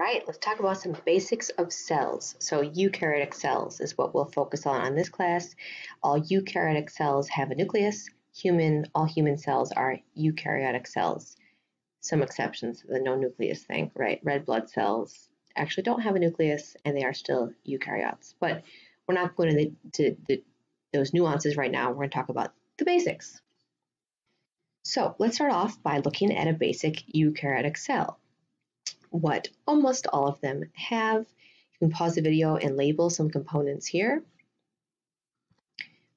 right, let's talk about some basics of cells. So eukaryotic cells is what we'll focus on in this class. All eukaryotic cells have a nucleus. Human, all human cells are eukaryotic cells. Some exceptions, the no nucleus thing, right? Red blood cells actually don't have a nucleus and they are still eukaryotes. But we're not going into the, to the, those nuances right now. We're going to talk about the basics. So let's start off by looking at a basic eukaryotic cell what almost all of them have. You can pause the video and label some components here.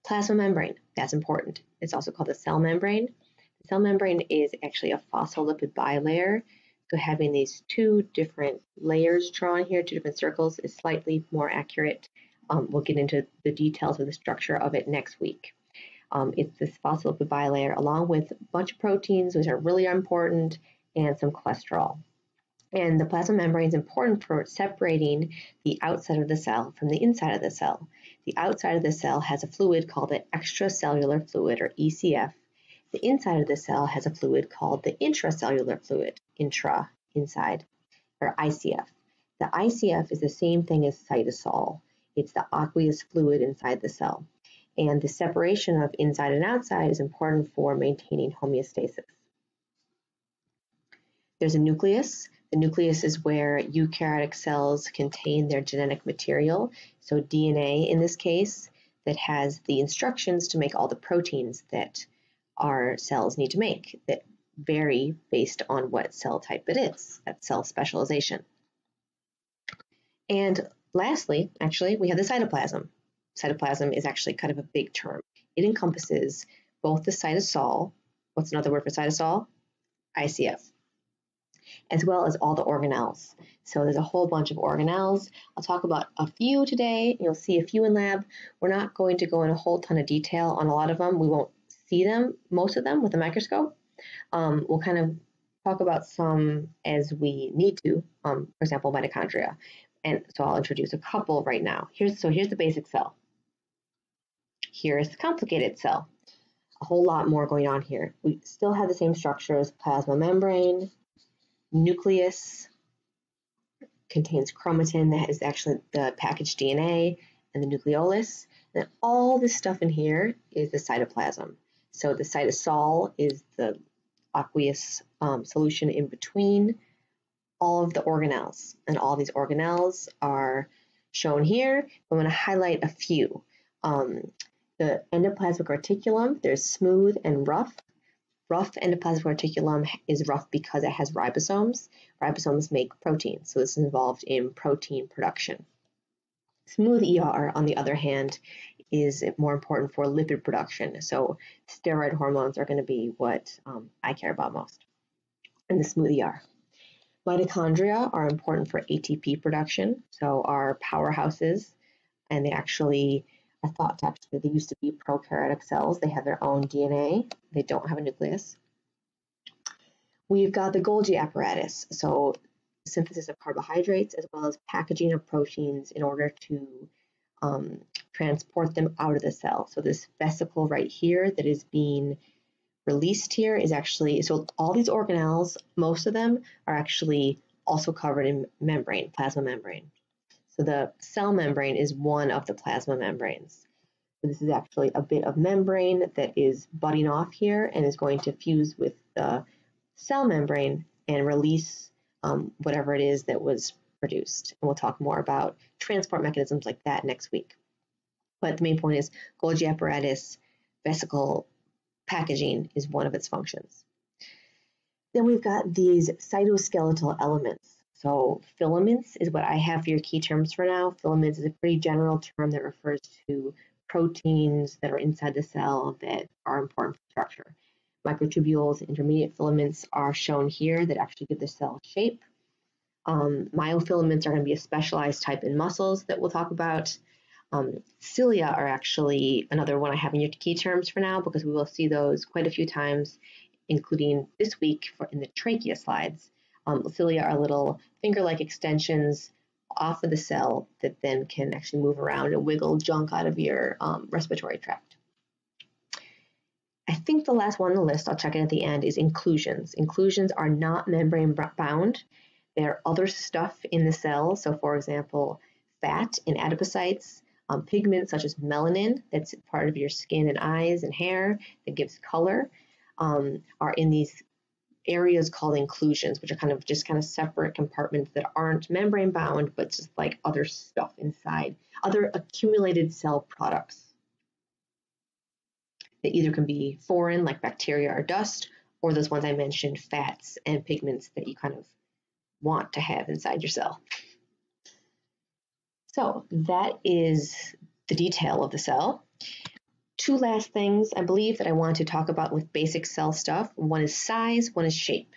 Plasma membrane, that's important. It's also called the cell membrane. The cell membrane is actually a phospholipid bilayer. So having these two different layers drawn here, two different circles, is slightly more accurate. Um, we'll get into the details of the structure of it next week. Um, it's this phospholipid bilayer along with a bunch of proteins, which are really important, and some cholesterol. And the plasma membrane is important for separating the outside of the cell from the inside of the cell. The outside of the cell has a fluid called the extracellular fluid, or ECF. The inside of the cell has a fluid called the intracellular fluid, intra, inside, or ICF. The ICF is the same thing as cytosol. It's the aqueous fluid inside the cell. And the separation of inside and outside is important for maintaining homeostasis. There's a nucleus, the nucleus is where eukaryotic cells contain their genetic material, so DNA in this case, that has the instructions to make all the proteins that our cells need to make that vary based on what cell type it is, that cell specialization. And lastly, actually, we have the cytoplasm. Cytoplasm is actually kind of a big term. It encompasses both the cytosol, what's another word for cytosol? ICF as well as all the organelles. So there's a whole bunch of organelles. I'll talk about a few today. You'll see a few in lab. We're not going to go in a whole ton of detail on a lot of them. We won't see them, most of them, with a microscope. Um, we'll kind of talk about some as we need to, um, for example, mitochondria. And so I'll introduce a couple right now. Here's So here's the basic cell. Here's the complicated cell. A whole lot more going on here. We still have the same structures, plasma membrane, nucleus contains chromatin that is actually the packaged DNA and the nucleolus. And all this stuff in here is the cytoplasm. So the cytosol is the aqueous um, solution in between all of the organelles. And all these organelles are shown here. I'm going to highlight a few. Um, the endoplasmic reticulum, there's smooth and rough. Rough endoplasmic reticulum is rough because it has ribosomes. Ribosomes make protein, so this is involved in protein production. Smooth ER, on the other hand, is more important for lipid production. So steroid hormones are going to be what um, I care about most in the smooth ER. Mitochondria are important for ATP production, so our powerhouses, and they actually I thought actually they used to be prokaryotic cells. They have their own DNA. They don't have a nucleus. We've got the Golgi apparatus, so synthesis of carbohydrates as well as packaging of proteins in order to um, transport them out of the cell. So this vesicle right here that is being released here is actually, so all these organelles, most of them are actually also covered in membrane, plasma membrane. So the cell membrane is one of the plasma membranes. So this is actually a bit of membrane that is budding off here and is going to fuse with the cell membrane and release um, whatever it is that was produced. And we'll talk more about transport mechanisms like that next week. But the main point is Golgi apparatus vesicle packaging is one of its functions. Then we've got these cytoskeletal elements. So filaments is what I have for your key terms for now. Filaments is a pretty general term that refers to proteins that are inside the cell that are important for structure. Microtubules, intermediate filaments are shown here that actually give the cell shape. Um, myofilaments are going to be a specialized type in muscles that we'll talk about. Um, cilia are actually another one I have in your key terms for now because we will see those quite a few times, including this week for, in the trachea slides. Um, cilia are little finger-like extensions off of the cell that then can actually move around and wiggle junk out of your um, respiratory tract. I think the last one on the list, I'll check it at the end, is inclusions. Inclusions are not membrane bound. There are other stuff in the cell. So, for example, fat in adipocytes, um, pigments such as melanin, that's part of your skin and eyes and hair that gives color, um, are in these areas called inclusions, which are kind of just kind of separate compartments that aren't membrane bound, but just like other stuff inside, other accumulated cell products that either can be foreign, like bacteria or dust, or those ones I mentioned, fats and pigments that you kind of want to have inside your cell. So that is the detail of the cell. Two last things I believe that I want to talk about with basic cell stuff. One is size, one is shape.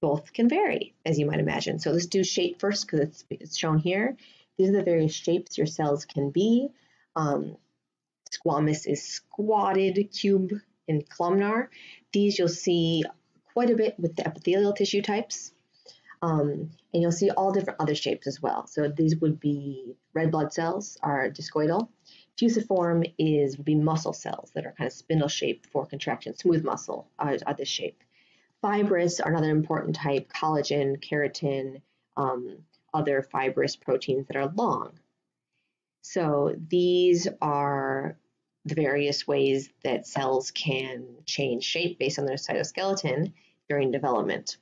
Both can vary, as you might imagine. So let's do shape first because it's, it's, shown here. These are the various shapes your cells can be. Um, squamous is squatted, cube, and columnar. These you'll see quite a bit with the epithelial tissue types. Um, and you'll see all different other shapes as well. So these would be red blood cells are discoidal. Fusiform is would be muscle cells that are kind of spindle shaped for contraction. Smooth muscle are, are this shape. Fibrous are another important type. Collagen, keratin, um, other fibrous proteins that are long. So these are the various ways that cells can change shape based on their cytoskeleton during development.